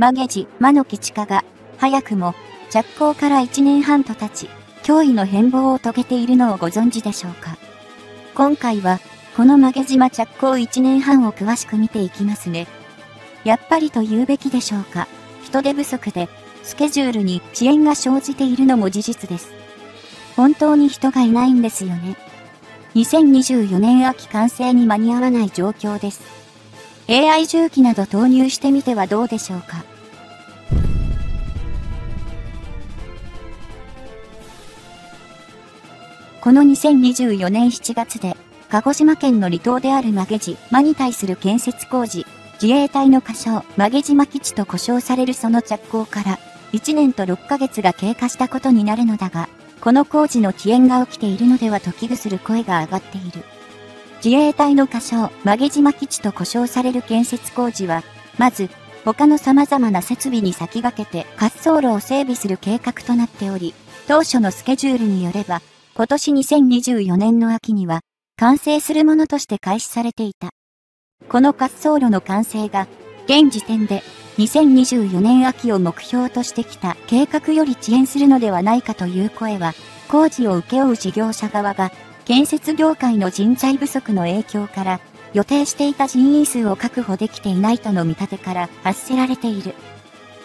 マゲジ、マノキチカが、早くも、着工から1年半と経ち、驚異の変貌を遂げているのをご存知でしょうか。今回は、この曲げ島着工1年半を詳しく見ていきますね。やっぱりと言うべきでしょうか。人手不足で、スケジュールに遅延が生じているのも事実です。本当に人がいないんですよね。2024年秋完成に間に合わない状況です。AI 重機など投入してみてはどうでしょうか。この2024年7月で、鹿児島県の離島である曲げ島に対する建設工事、自衛隊の仮称、曲げ島基地と呼称されるその着工から、1年と6ヶ月が経過したことになるのだが、この工事の遅延が起きているのではと危惧する声が上がっている。自衛隊の仮称、曲げ島基地と呼称される建設工事は、まず、他の様々な設備に先駆けて滑走路を整備する計画となっており、当初のスケジュールによれば、今年2024年の秋には、完成するものとして開始されていた。この滑走路の完成が、現時点で2024年秋を目標としてきた計画より遅延するのではないかという声は、工事を請け負う事業者側が、建設業界の人材不足の影響から、予定していた人員数を確保できていないとの見立てから発せられている。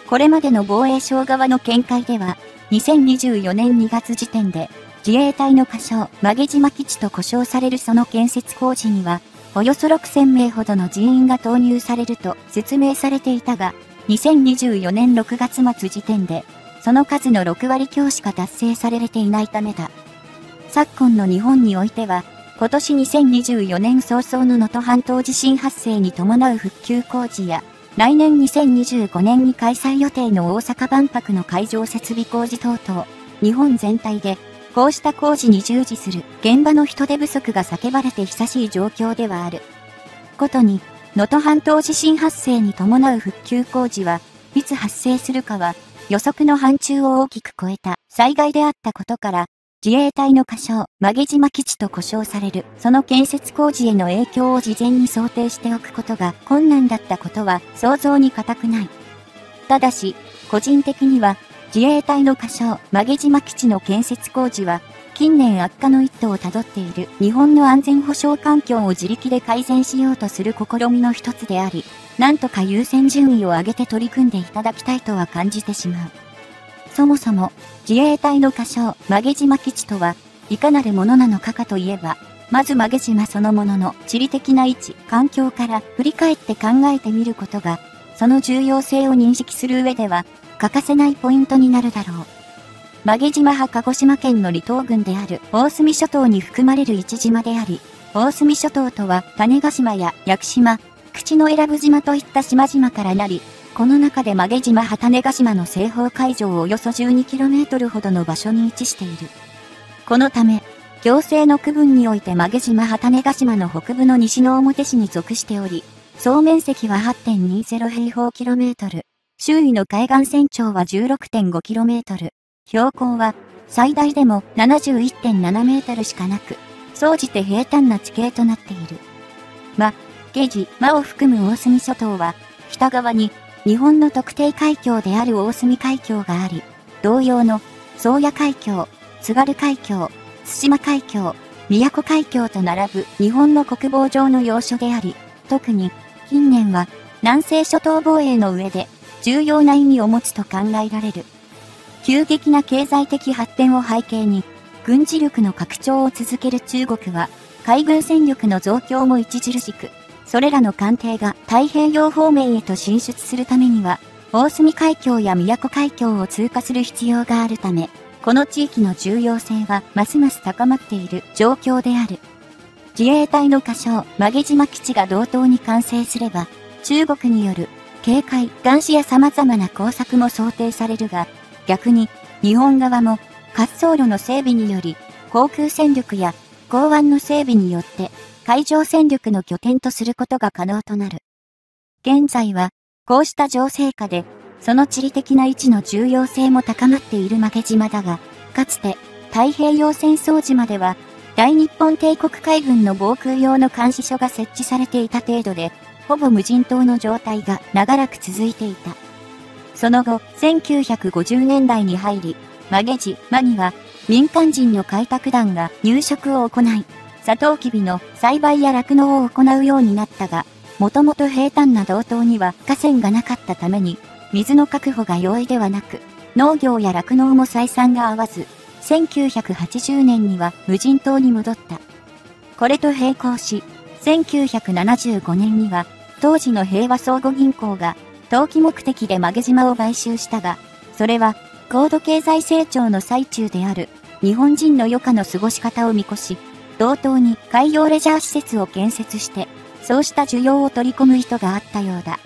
これまでの防衛省側の見解では、2024年2月時点で、自衛隊の仮称、曲島基地と呼称されるその建設工事には、およそ6000名ほどの人員が投入されると説明されていたが、2024年6月末時点で、その数の6割強しか達成されていないためだ。昨今の日本においては、今年2024年早々の能登半島地震発生に伴う復旧工事や、来年2025年に開催予定の大阪万博の会場設備工事等々、日本全体でこうした工事に従事する現場の人手不足が叫ばれて久しい状況ではある。ことに、能登半島地震発生に伴う復旧工事は、いつ発生するかは、予測の範疇を大きく超えた災害であったことから、自衛隊の仮称、曲島基地と呼称される、その建設工事への影響を事前に想定しておくことが困難だったことは想像に難くない。ただし、個人的には、自衛隊の仮称、曲島基地の建設工事は、近年悪化の一途をたどっている日本の安全保障環境を自力で改善しようとする試みの一つであり、なんとか優先順位を上げて取り組んでいただきたいとは感じてしまう。そもそも、自衛隊の仮称、曲島基地とは、いかなるものなのかかといえば、まず曲島そのものの地理的な位置、環境から振り返って考えてみることが、その重要性を認識する上では、欠かせないポイントになるだろう。曲島派鹿児島県の離島群である大隅諸島に含まれる一島であり、大隅諸島とは種子島や屋久島、口永良部島といった島々からなり、この中で曲島派種子島の西方海上をおよそ 12km ほどの場所に位置している。このため、行政の区分において曲島派種子島の北部の西の表市に属しており、総面積は8.20平方キロメートル。周囲の海岸線長は 16.5km。標高は最大でも 71.7m しかなく、総じて平坦な地形となっている。ま、ゲジ、マを含む大隅諸島は、北側に日本の特定海峡である大隅海峡があり、同様の宗谷海峡、津軽海峡、対馬海峡、宮古海峡と並ぶ日本の国防上の要所であり、特に近年は南西諸島防衛の上で重要な意味を持つと考えられる。急激な経済的発展を背景に、軍事力の拡張を続ける中国は、海軍戦力の増強も著しく、それらの艦艇が太平洋方面へと進出するためには、大隅海峡や宮古海峡を通過する必要があるため、この地域の重要性はますます高まっている状況である。自衛隊の仮称、曲島基地が同等に完成すれば、中国による警戒、監視や様々な工作も想定されるが、逆に、日本側も、滑走路の整備により、航空戦力や港湾の整備によって、海上戦力の拠点とすることが可能となる。現在は、こうした情勢下で、その地理的な位置の重要性も高まっている負け島だが、かつて、太平洋戦争時までは、大日本帝国海軍の防空用の監視所が設置されていた程度で、ほぼ無人島の状態が長らく続いていた。その後、1950年代に入り、曲げ地、マには、民間人の開拓団が入植を行い、サトウキビの栽培や酪農を行うようになったが、もともと平坦な道東には河川がなかったために、水の確保が容易ではなく、農業や酪農も採算が合わず、1980年には無人島に戻った。これと並行し、1975年には、当時の平和相互銀行が、投機目的で曲げ島を買収したが、それは、高度経済成長の最中である、日本人の余暇の過ごし方を見越し、同等に海洋レジャー施設を建設して、そうした需要を取り込む意図があったようだ。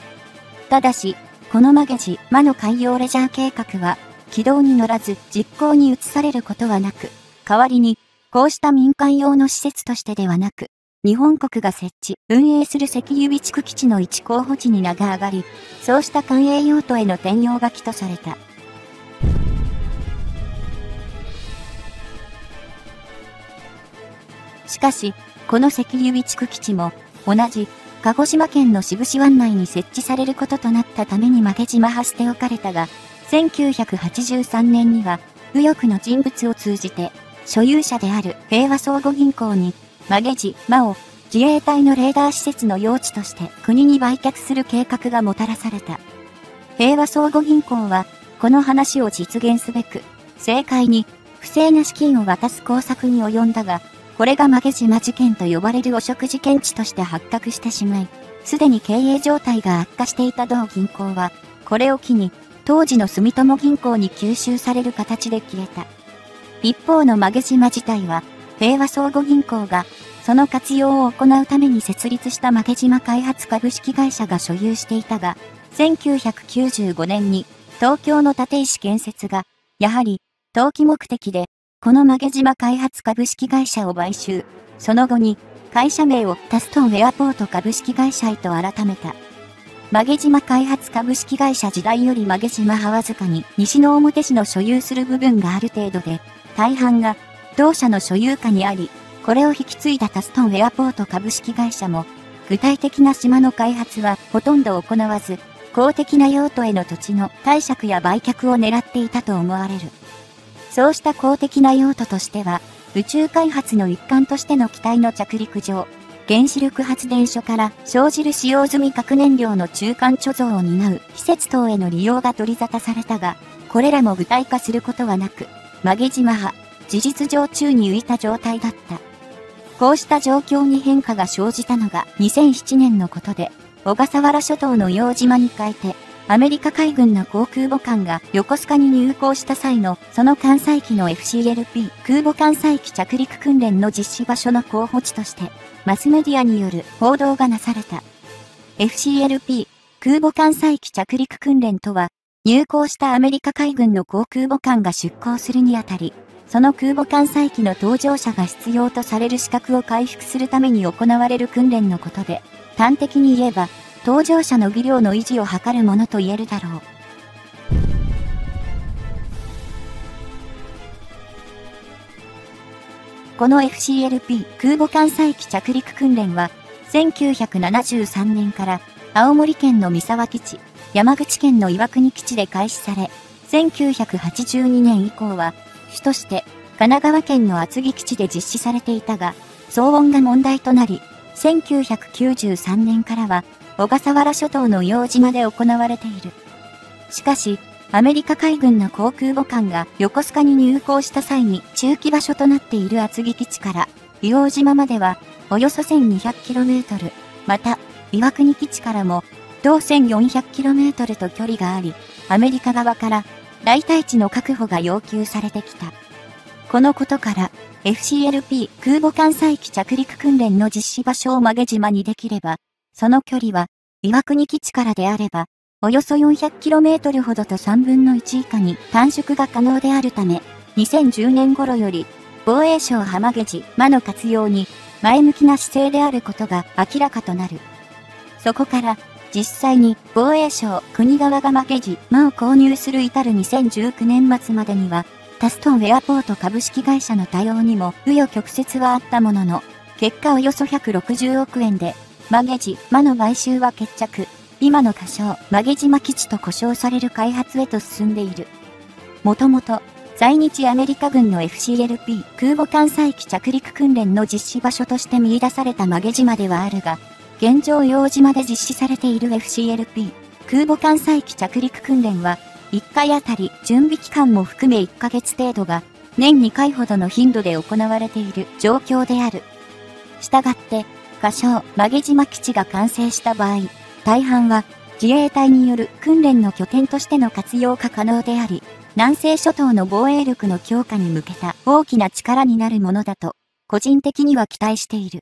ただし、この曲げ地、魔の海洋レジャー計画は、軌道に乗らず実行に移されることはなく、代わりに、こうした民間用の施設としてではなく、日本国が設置、運営する石油備蓄基地の一候補地に名が上がり、そうした官営用途への転用が起とされた。しかし、この石油備蓄基地も、同じ、鹿児島県の志布志湾内に設置されることとなったために負け島派捨て置かれたが、1983年には、右翼の人物を通じて、所有者である平和相互銀行に、曲げ地、魔を自衛隊のレーダー施設の用地として国に売却する計画がもたらされた。平和相互銀行は、この話を実現すべく、政界に不正な資金を渡す工作に及んだが、これが曲げ島事件と呼ばれる汚職事件地として発覚してしまい、すでに経営状態が悪化していた同銀行は、これを機に当時の住友銀行に吸収される形で消えた。一方の曲島自体は、平和相互銀行が、その活用を行うために設立した負島開発株式会社が所有していたが、1995年に東京の立石建設が、やはり、投機目的で、この曲島開発株式会社を買収、その後に、会社名をタストンエアポート株式会社へと改めた。曲島開発株式会社時代より曲島派わずかに西の表市の所有する部分がある程度で、大半が同社の所有下にあり、これを引き継いだタストンエアポート株式会社も、具体的な島の開発はほとんど行わず、公的な用途への土地の貸借や売却を狙っていたと思われる。そうした公的な用途としては、宇宙開発の一環としての機体の着陸場、原子力発電所から生じる使用済み核燃料の中間貯蔵を担う施設等への利用が取り沙汰されたが、これらも具体化することはなく、曲げ島派、事実上宙に浮いた状態だった。こうした状況に変化が生じたのが2007年のことで、小笠原諸島の洋島に変えて、アメリカ海軍の航空母艦が横須賀に入港した際のその艦載機の FCLP 空母艦載機着陸訓練の実施場所の候補地としてマスメディアによる報道がなされた。FCLP 空母艦載機着陸訓練とは入港したアメリカ海軍の航空母艦が出港するにあたりその空母艦載機の搭乗者が必要とされる資格を回復するために行われる訓練のことで、端的に言えば、搭乗者の技量の維持を図るものと言えるだろう。この FCLP 空母艦載機着陸訓練は、1973年から青森県の三沢基地、山口県の岩国基地で開始され、1982年以降は、主として神奈川県の厚木基地で実施されていたが、騒音が問題となり、1993年からは小笠原諸島の洋島で行われている。しかし、アメリカ海軍の航空母艦が横須賀に入港した際に中期場所となっている厚木基地から硫黄島まではおよそ 1200km、また岩国基地からも同 1400km と距離があり、アメリカ側から代替地の確保が要求されてきた。このことから FCLP 空母艦載機着陸訓練の実施場所を曲げ島にできればその距離は、岩国基地からであれば、およそ 400km ほどと3分の1以下に短縮が可能であるため、2010年頃より、防衛省浜毛地、魔の活用に前向きな姿勢であることが明らかとなる。そこから、実際に防衛省国側が負け時、魔を購入する至る2019年末までには、タストンエアポート株式会社の対応にも紆余曲折はあったものの、結果およそ160億円でマゲジ、魔の買収は決着。今の仮称、曲げ島基地と呼称される開発へと進んでいる。もともと、在日アメリカ軍の FCLP 空母艦載機着陸訓練の実施場所として見出された曲げ島ではあるが、現状洋島で実施されている FCLP 空母艦載機着陸訓練は、1回あたり準備期間も含め1ヶ月程度が、年2回ほどの頻度で行われている状況である。したがって、仮称曲げ島基地が完成した場合、大半は自衛隊による訓練の拠点としての活用が可能であり、南西諸島の防衛力の強化に向けた大きな力になるものだと、個人的には期待している。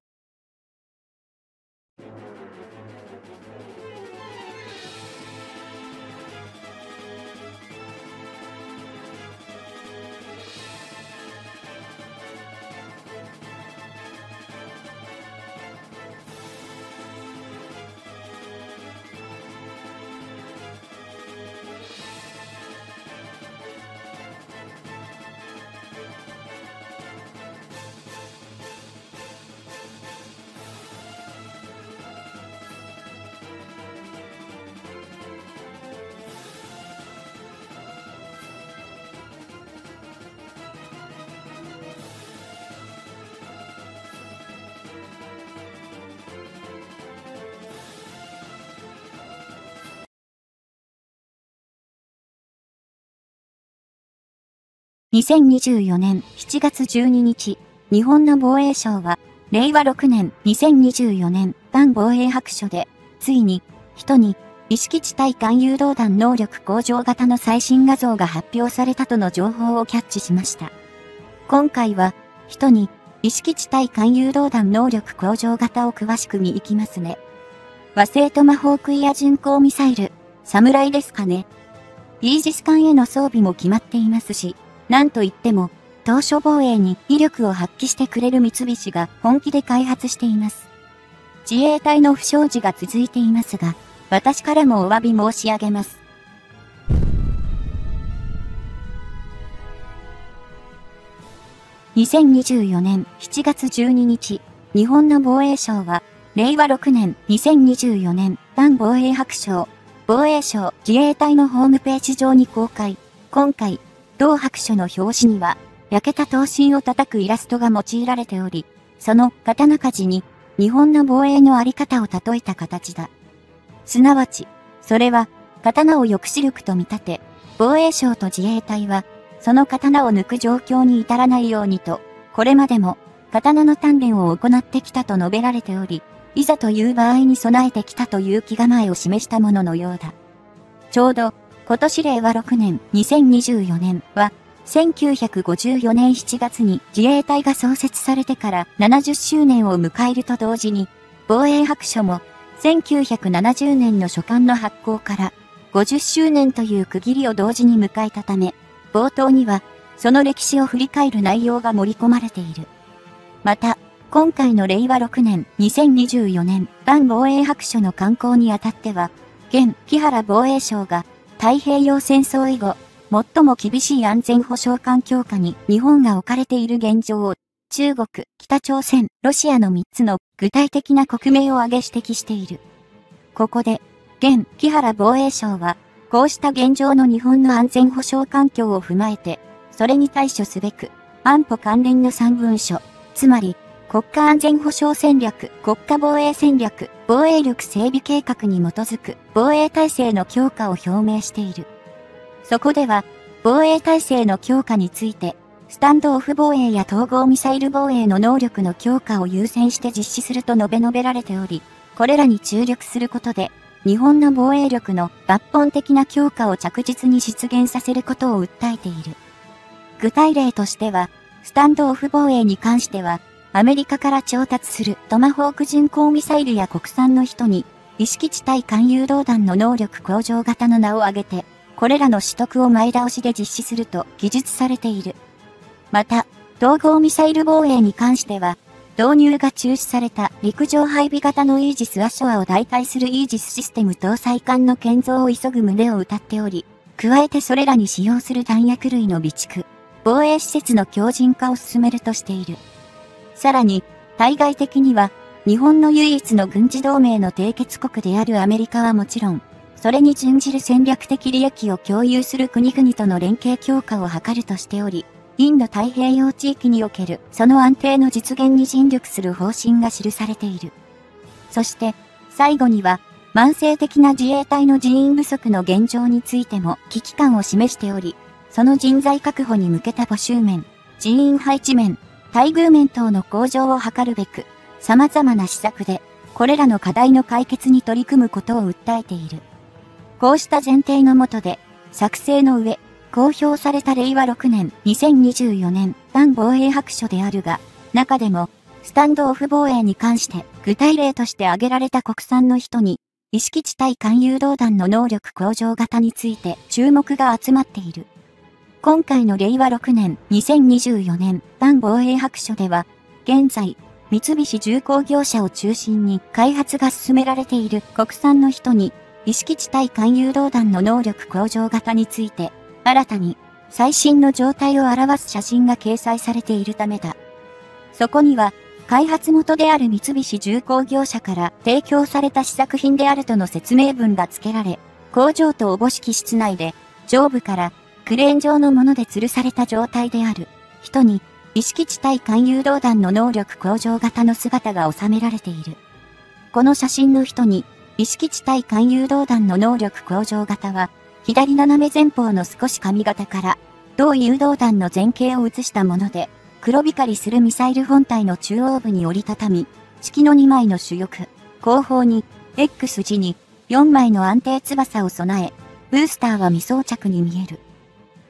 2024年7月12日、日本の防衛省は、令和6年2024年版防衛白書で、ついに、人に、意識地対艦誘導弾能力向上型の最新画像が発表されたとの情報をキャッチしました。今回は、人に、意識地対艦誘導弾能力向上型を詳しく見いきますね。和製トマホークイヤ巡航ミサイル、侍ですかね。イージス艦への装備も決まっていますし、なんといっても、当初防衛に威力を発揮してくれる三菱が本気で開発しています。自衛隊の不祥事が続いていますが、私からもお詫び申し上げます。2024年7月12日、日本の防衛省は、令和6年2024年版防衛白書防衛省自衛隊のホームページ上に公開。今回、同白書の表紙には、焼けた刀身を叩くイラストが用いられており、その刀鍛冶に、日本の防衛のあり方を例えた形だ。すなわち、それは、刀を抑止力と見立て、防衛省と自衛隊は、その刀を抜く状況に至らないようにと、これまでも、刀の鍛錬を行ってきたと述べられており、いざという場合に備えてきたという気構えを示したもののようだ。ちょうど、今年令和6年2024年は、1954年7月に自衛隊が創設されてから70周年を迎えると同時に、防衛白書も1970年の書簡の発行から50周年という区切りを同時に迎えたため、冒頭にはその歴史を振り返る内容が盛り込まれている。また、今回の令和6年2024年版防衛白書の刊行にあたっては、現木原防衛省が太平洋戦争以後、最も厳しい安全保障環境下に日本が置かれている現状を、中国、北朝鮮、ロシアの3つの具体的な国名を挙げ指摘している。ここで、現木原防衛省は、こうした現状の日本の安全保障環境を踏まえて、それに対処すべく、安保関連の3文書、つまり、国家安全保障戦略、国家防衛戦略、防衛力整備計画に基づく防衛体制の強化を表明している。そこでは、防衛体制の強化について、スタンドオフ防衛や統合ミサイル防衛の能力の強化を優先して実施すると述べ述べられており、これらに注力することで、日本の防衛力の抜本的な強化を着実に実現させることを訴えている。具体例としては、スタンドオフ防衛に関しては、アメリカから調達するトマホーク巡航ミサイルや国産の人に、意識地対艦誘導弾の能力向上型の名を挙げて、これらの取得を前倒しで実施すると記述されている。また、統合ミサイル防衛に関しては、導入が中止された陸上配備型のイージス・アショアを代替するイージスシステム搭載艦の建造を急ぐ旨を謳っており、加えてそれらに使用する弾薬類の備蓄、防衛施設の強靭化を進めるとしている。さらに、対外的には、日本の唯一の軍事同盟の締結国であるアメリカはもちろん、それに準じる戦略的利益を共有する国々との連携強化を図るとしており、インド太平洋地域におけるその安定の実現に尽力する方針が記されている。そして、最後には、慢性的な自衛隊の人員不足の現状についても危機感を示しており、その人材確保に向けた募集面、人員配置面、待遇面等の向上を図るべく、様々な施策で、これらの課題の解決に取り組むことを訴えている。こうした前提のもとで、作成の上、公表された令和6年2024年反防衛白書であるが、中でも、スタンドオフ防衛に関して具体例として挙げられた国産の人に、意識地対艦誘導弾の能力向上型について注目が集まっている。今回の令和6年2024年反防衛白書では、現在、三菱重工業者を中心に開発が進められている国産の人に、意識地対艦誘導弾の能力向上型について、新たに最新の状態を表す写真が掲載されているためだ。そこには、開発元である三菱重工業者から提供された試作品であるとの説明文が付けられ、工場とおぼしき室内で、上部からクレーン状のもので吊るされた状態である人に意識地対艦誘導弾の能力向上型の姿が収められている。この写真の人に、意識地対艦誘導弾の能力向上型は、左斜め前方の少し髪型から、同誘導弾の前景を映したもので、黒光りするミサイル本体の中央部に折りたたみ、式の2枚の主翼、後方に、X 字に、4枚の安定翼を備え、ブースターは未装着に見える。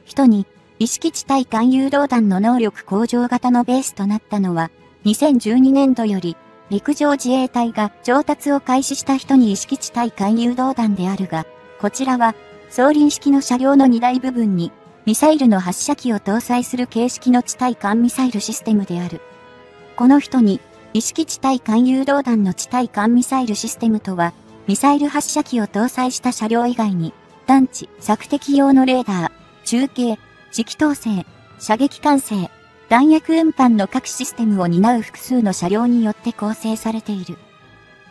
人に、意識地対艦誘導弾の能力向上型のベースとなったのは、2012年度より、陸上自衛隊が調達を開始した人に意識地対艦誘導弾であるが、こちらは、装輪式の車両の荷台部分に、ミサイルの発射機を搭載する形式の地対艦ミサイルシステムである。この人に、意識地対艦誘導弾の地対艦ミサイルシステムとは、ミサイル発射機を搭載した車両以外に、探知、索敵用のレーダー、中継、指揮統制、射撃管制、弾薬運搬の各システムを担う複数の車両によって構成されている。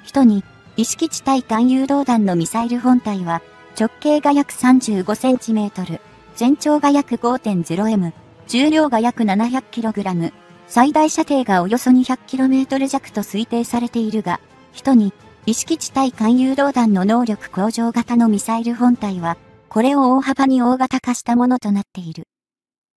人に、意識地対艦誘導弾のミサイル本体は、直径が約 35cm、全長が約 5.0m、重量が約 700kg、最大射程がおよそ 200km 弱と推定されているが、人に、意識地対艦誘導弾の能力向上型のミサイル本体は、これを大幅に大型化したものとなっている。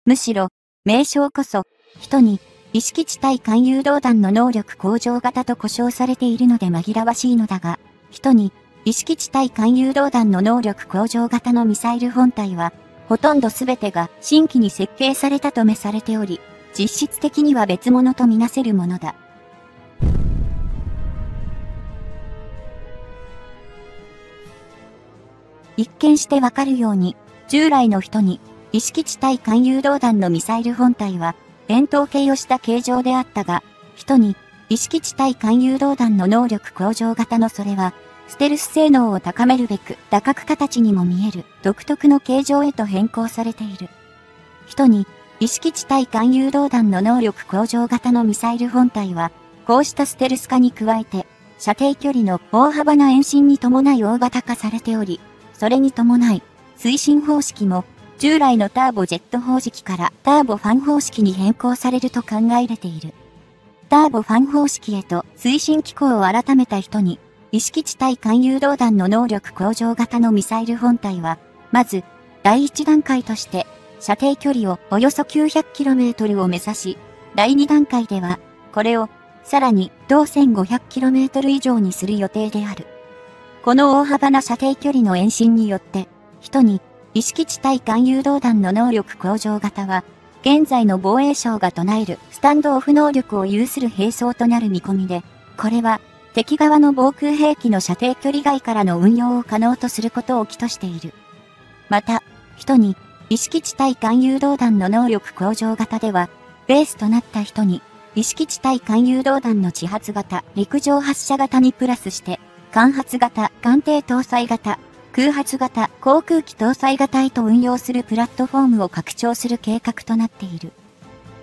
むしろ、名称こそ、人に、意識地対艦誘導弾の能力向上型と呼称されているので紛らわしいのだが、人に、意識地対艦誘導弾の能力向上型のミサイル本体は、ほとんど全てが新規に設計されたとめされており、実質的には別物とみなせるものだ。一見してわかるように、従来の人に、意識地対艦誘導弾のミサイル本体は、円筒形をした形状であったが、人に、意識地対艦誘導弾の能力向上型のそれは、ステルス性能を高めるべく、打角形にも見える独特の形状へと変更されている。人に、意識地対艦誘導弾の能力向上型のミサイル本体は、こうしたステルス化に加えて、射程距離の大幅な延伸に伴い大型化されており、それに伴い、推進方式も、従来のターボジェット方式からターボファン方式に変更されると考えられている。ターボファン方式へと推進機構を改めた人に、意識地対艦誘導弾の能力向上型のミサイル本体は、まず、第一段階として、射程距離をおよそ 900km を目指し、第二段階では、これを、さらに、同 1500km 以上にする予定である。この大幅な射程距離の延伸によって、人に意識地対艦誘導弾の能力向上型は、現在の防衛省が唱えるスタンドオフ能力を有する兵装となる見込みで、これは敵側の防空兵器の射程距離外からの運用を可能とすることを起としている。また、人に意識地対艦誘導弾の能力向上型では、ベースとなった人に意識地対艦誘導弾の地発型、陸上発射型にプラスして、間発型、艦艇搭載型、空発型、航空機搭載型へと運用するプラットフォームを拡張する計画となっている。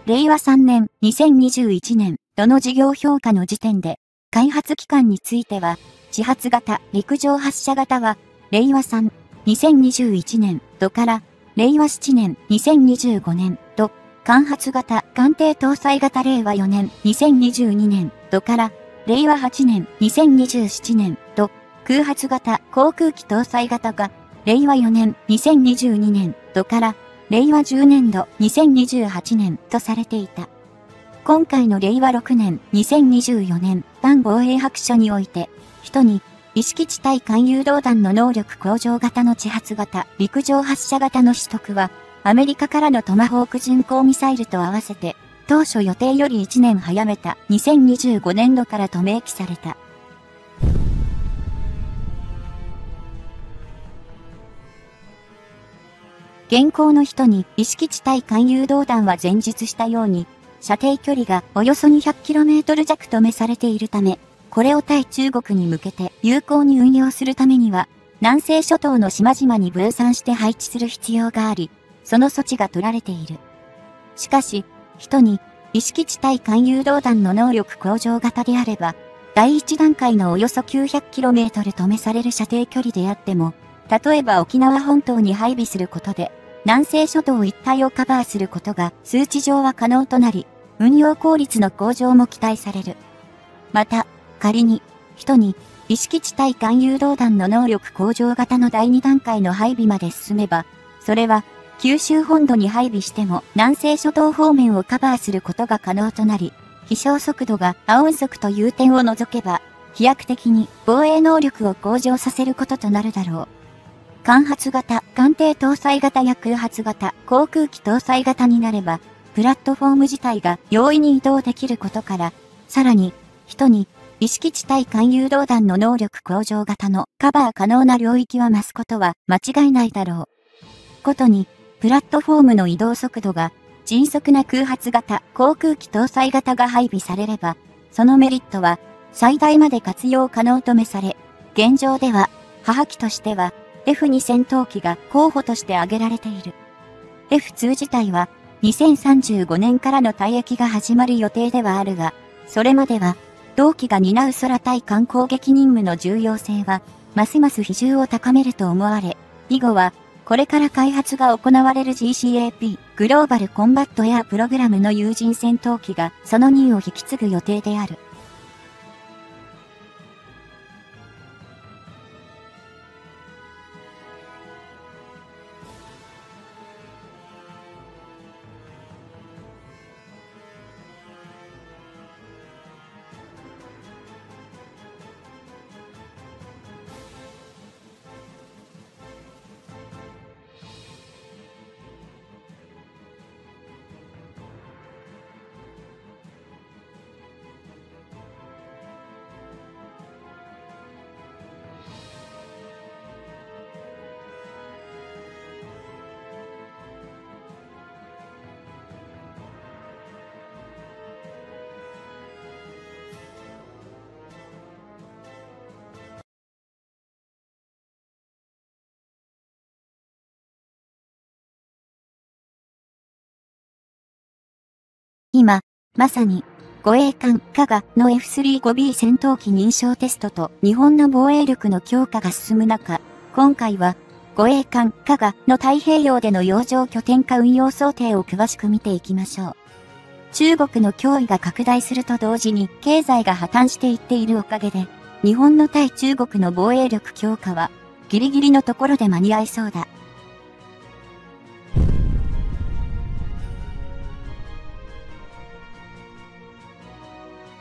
令和3年、2021年、度の事業評価の時点で、開発期間については、自発型陸上発射型は、令和3、2021年度から、令和7年2025年度、間発型艦艇搭載型令和4年2022年度から、令和8年2027年度、空発型航空機搭載型が、令和4年2022年度から、令和10年度2028年とされていた。今回の令和6年2024年反防衛白書において、人に意識地対艦誘導弾の能力向上型の地発型陸上発射型の取得は、アメリカからのトマホーク巡航ミサイルと合わせて、当初予定より1年早めた2025年度からと明記された。現行の人に意識地対艦誘導弾は前述したように、射程距離がおよそ 200km 弱とめされているため、これを対中国に向けて有効に運用するためには、南西諸島の島々に分散して配置する必要があり、その措置が取られている。しかし、人に意識地対艦誘導弾の能力向上型であれば、第一段階のおよそ 900km とめされる射程距離であっても、例えば沖縄本島に配備することで、南西諸島一帯をカバーすることが数値上は可能となり、運用効率の向上も期待される。また、仮に、人に、意識地対艦誘導弾の能力向上型の第2段階の配備まで進めば、それは、九州本土に配備しても南西諸島方面をカバーすることが可能となり、飛翔速度が青音速という点を除けば、飛躍的に防衛能力を向上させることとなるだろう。間発型、艦艇搭載型や空発型、航空機搭載型になれば、プラットフォーム自体が容易に移動できることから、さらに、人に、意識地対艦誘導弾の能力向上型のカバー可能な領域は増すことは間違いないだろう。ことに、プラットフォームの移動速度が迅速な空発型、航空機搭載型が配備されれば、そのメリットは最大まで活用可能とめされ、現状では、母機としては F2 戦闘機が候補として挙げられている。F2 自体は2035年からの退役が始まる予定ではあるが、それまでは同機が担う空対艦攻撃任務の重要性は、ますます比重を高めると思われ、以後は、これから開発が行われる GCAP、グローバルコンバットエアプログラムの有人戦闘機がその2を引き継ぐ予定である。今、まさに、護衛艦加賀の F35B 戦闘機認証テストと日本の防衛力の強化が進む中、今回は、護衛艦加賀の太平洋での洋上拠点化運用想定を詳しく見ていきましょう。中国の脅威が拡大すると同時に経済が破綻していっているおかげで、日本の対中国の防衛力強化はギリギリのところで間に合いそうだ。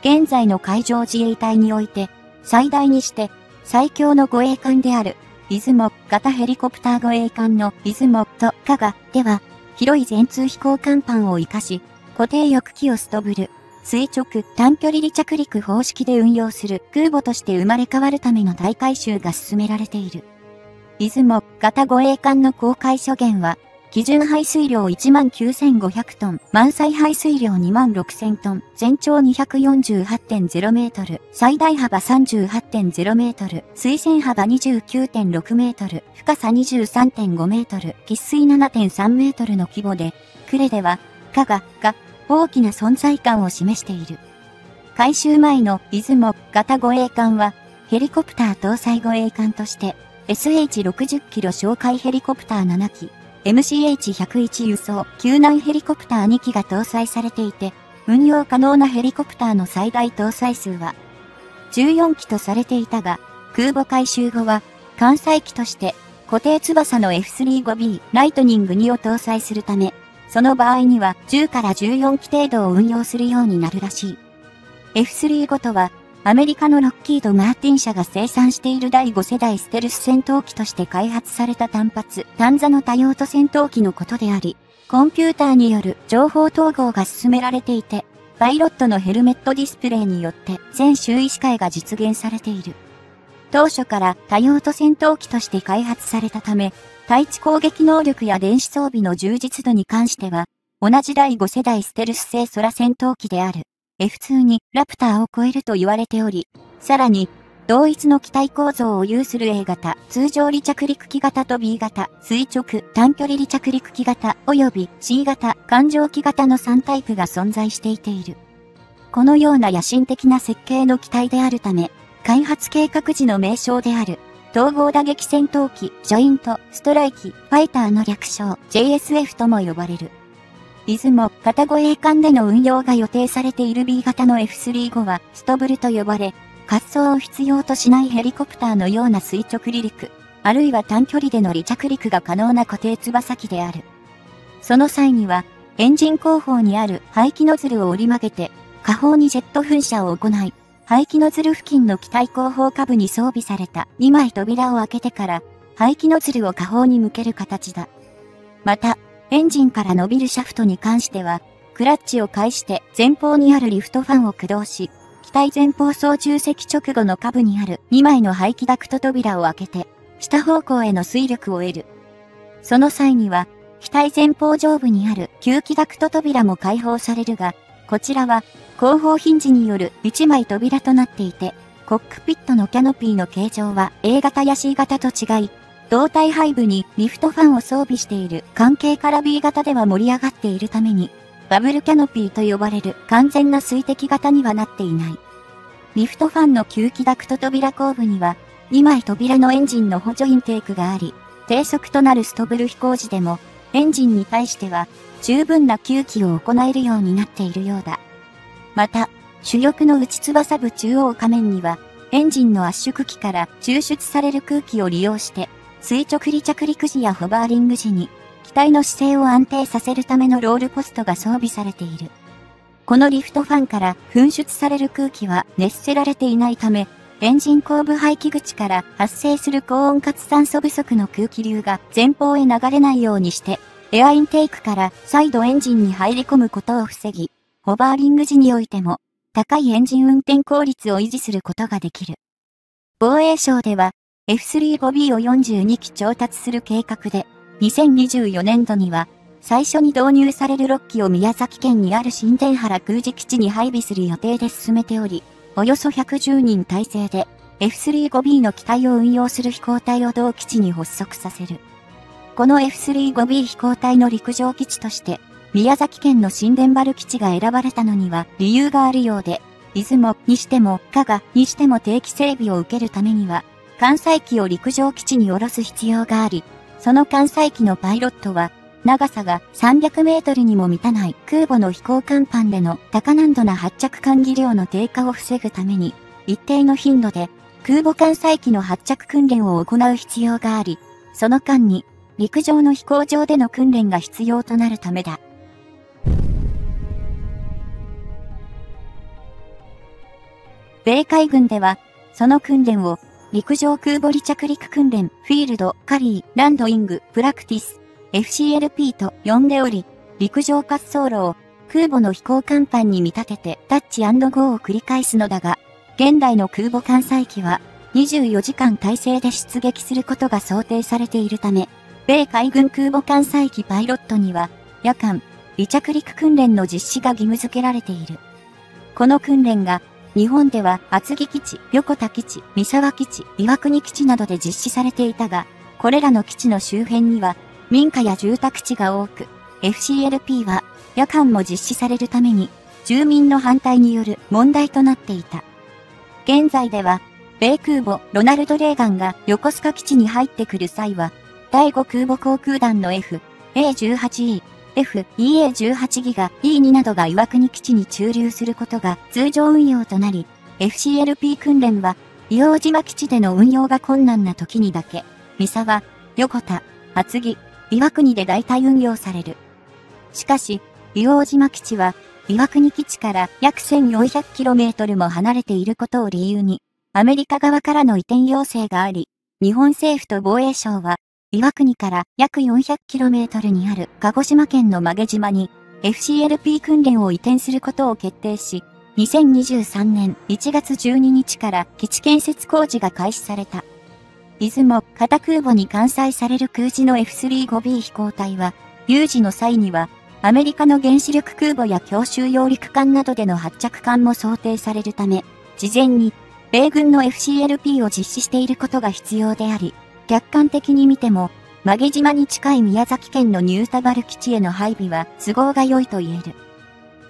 現在の海上自衛隊において、最大にして最強の護衛艦である、出雲型ヘリコプター護衛艦の出雲と加賀では、広い全通飛行甲板を活かし、固定翼機をすとぶる、垂直短距離離着陸方式で運用する空母として生まれ変わるための大改修が進められている。出雲型護衛艦の公開諸言は、基準排水量19,500トン、満載排水量26,000トン、全長248.0メートル、最大幅38.0メートル、水線幅29.6メートル、深さ23.5メートル、喫水7.3メートルの規模で、クレでは、加賀が大きな存在感を示している。改修前の出雲型護衛艦は、ヘリコプター搭載護衛艦として、SH60 キロ哨戒ヘリコプター7機、MCH101 輸送救難ヘリコプター2機が搭載されていて、運用可能なヘリコプターの最大搭載数は、14機とされていたが、空母改修後は、艦載機として固定翼の F35B ライトニング2を搭載するため、その場合には10から14機程度を運用するようになるらしい。F35 とは、アメリカのロッキード・マーティン社が生産している第5世代ステルス戦闘機として開発された単発、単座の多用途戦闘機のことであり、コンピューターによる情報統合が進められていて、パイロットのヘルメットディスプレイによって全周囲視界が実現されている。当初から多用途戦闘機として開発されたため、対地攻撃能力や電子装備の充実度に関しては、同じ第5世代ステルス製空戦闘機である F2 にラプターを超えると言われており、さらに、同一の機体構造を有する A 型、通常離着陸機型と B 型、垂直、短距離離着陸機型、及び C 型、環状機型の3タイプが存在していている。このような野心的な設計の機体であるため、開発計画時の名称である統合打撃戦闘機、ジョイント、ストライキ、ファイターの略称、JSF とも呼ばれる。出雲、型護衛艦での運用が予定されている B 型の F35 は、ストブルと呼ばれ、滑走を必要としないヘリコプターのような垂直離陸、あるいは短距離での離着陸が可能な固定翼機である。その際には、エンジン後方にある排気ノズルを折り曲げて、下方にジェット噴射を行い、排気ノズル付近の機体後方下部に装備された2枚扉を開けてから、排気ノズルを下方に向ける形だ。また、エンジンから伸びるシャフトに関しては、クラッチを介して前方にあるリフトファンを駆動し、機体前方操縦席直後の下部にある2枚の排気ダクト扉を開けて、下方向への水力を得る。その際には、機体前方上部にある吸気ダクト扉も開放されるが、こちらは後方ヒンジによる1枚扉となっていて、コックピットのキャノピーの形状は A 型や C 型と違い、胴体背部にリフトファンを装備している関係から B 型では盛り上がっているために、バブルキャノピーと呼ばれる完全な水滴型にはなっていない。リフトファンの吸気ダクト扉後部には、2枚扉のエンジンの補助インテークがあり、低速となるストブル飛行時でも、エンジンに対しては、十分な吸気を行えるようになっているようだ。また、主翼の内翼部中央仮面には、エンジンの圧縮機から抽出される空気を利用して、垂直離着陸時やホバーリング時に、機体の姿勢を安定させるためのロールポストが装備されている。このリフトファンから噴出される空気は熱せられていないため、エンジン後部排気口から発生する高温かつ酸素不足の空気流が前方へ流れないようにして、エアインテークから再度エンジンに入り込むことを防ぎ、ホバーリング時においても、高いエンジン運転効率を維持することができる。防衛省では、F35B を42機調達する計画で、2024年度には、最初に導入される6機を宮崎県にある新田原空自基地に配備する予定で進めており、およそ110人体制で F35B の機体を運用する飛行隊を同基地に発足させる。この F35B 飛行隊の陸上基地として宮崎県の新田原基地が選ばれたのには理由があるようで、出雲にしても加賀にしても定期整備を受けるためには、関西機を陸上基地に下ろす必要があり、その関西機のパイロットは、長さが300メートルにも満たない空母の飛行甲板での高難度な発着管理量の低下を防ぐために、一定の頻度で空母艦載機の発着訓練を行う必要があり、その間に陸上の飛行場での訓練が必要となるためだ。米海軍では、その訓練を、陸上空母離着陸訓練、フィールド、カリー、ランドイング、プラクティス、FCLP と呼んでおり、陸上滑走路を空母の飛行甲板に見立ててタッチゴーを繰り返すのだが、現代の空母艦載機は24時間体制で出撃することが想定されているため、米海軍空母艦載機パイロットには夜間、離着陸訓練の実施が義務付けられている。この訓練が日本では厚木基地、横田基地、三沢基地、岩国基地などで実施されていたが、これらの基地の周辺には民家や住宅地が多く、FCLP は夜間も実施されるために、住民の反対による問題となっていた。現在では、米空母ロナルド・レーガンが横須賀基地に入ってくる際は、第5空母航空団の F、A18E、F、EA18 ギガ E2 などが岩国基地に駐留することが通常運用となり、FCLP 訓練は、硫黄島基地での運用が困難な時にだけ、三沢、横田、厚木、岩国で大体運用される。しかし、硫黄島基地は、岩国基地から約 1400km も離れていることを理由に、アメリカ側からの移転要請があり、日本政府と防衛省は、岩国から約 400km にある鹿児島県の曲げ島に FCLP 訓練を移転することを決定し、2023年1月12日から基地建設工事が開始された。出雲、型空母に艦載される空自の F35B 飛行隊は、有事の際には、アメリカの原子力空母や強襲揚陸艦などでの発着艦も想定されるため、事前に、米軍の FCLP を実施していることが必要であり、客観的に見ても、曲げ島に近い宮崎県のニュータバル基地への配備は都合が良いと言える。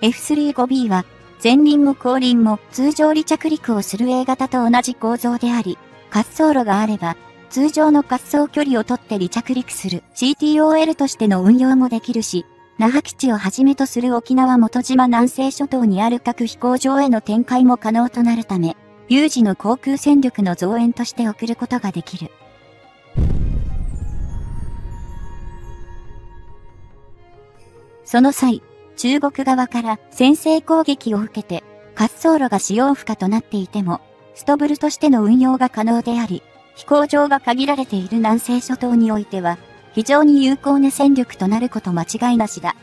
F35B は前輪も後輪も通常離着陸をする A 型と同じ構造であり、滑走路があれば、通常の滑走距離をとって離着陸する CTOL としての運用もできるし、那覇基地をはじめとする沖縄元島南西諸島にある各飛行場への展開も可能となるため、有事の航空戦力の増援として送ることができる。その際、中国側から先制攻撃を受けて、滑走路が使用不可となっていても、ストブルとしての運用が可能であり、飛行場が限られている南西諸島においては、非常に有効な戦力となること間違いなしだ。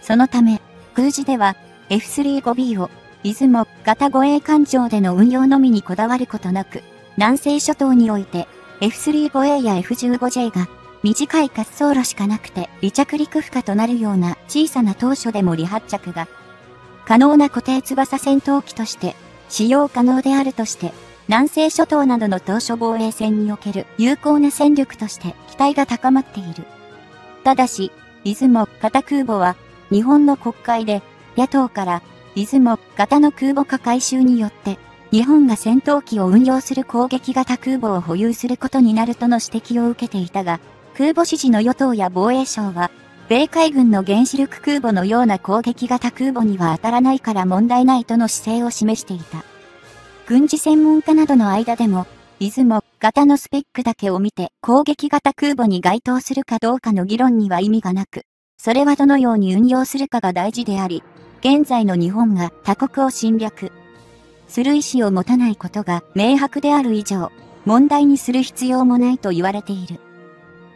そのため、空自では F35B を出雲型護衛艦上での運用のみにこだわることなく、南西諸島において F35A や F15J が短い滑走路しかなくて離着陸不可となるような小さな当初でも離発着が可能な固定翼戦闘機として使用可能であるとして南西諸島などの当初防衛戦における有効な戦力として期待が高まっている。ただし、出雲型空母は日本の国会で野党から出雲型の空母化改修によって日本が戦闘機を運用する攻撃型空母を保有することになるとの指摘を受けていたが、空母支持の与党や防衛省は、米海軍の原子力空母のような攻撃型空母には当たらないから問題ないとの姿勢を示していた。軍事専門家などの間でも、出雲型のスペックだけを見て攻撃型空母に該当するかどうかの議論には意味がなく、それはどのように運用するかが大事であり、現在の日本が他国を侵略する意思を持たないことが明白である以上、問題にする必要もないと言われている。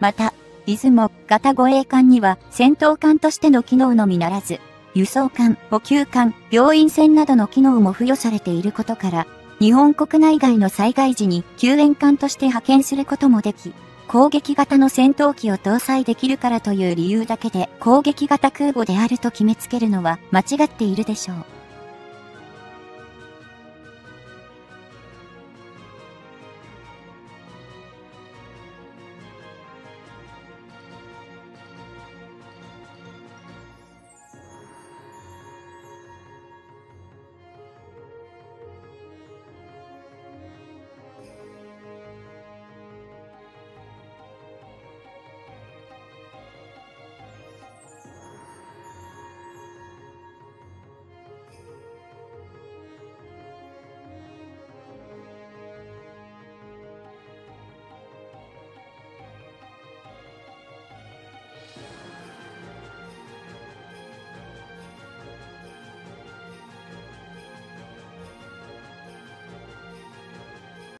また、出雲型護衛艦には戦闘艦としての機能のみならず、輸送艦、補給艦、病院船などの機能も付与されていることから、日本国内外の災害時に救援艦として派遣することもでき、攻撃型の戦闘機を搭載できるからという理由だけで攻撃型空母であると決めつけるのは間違っているでしょう。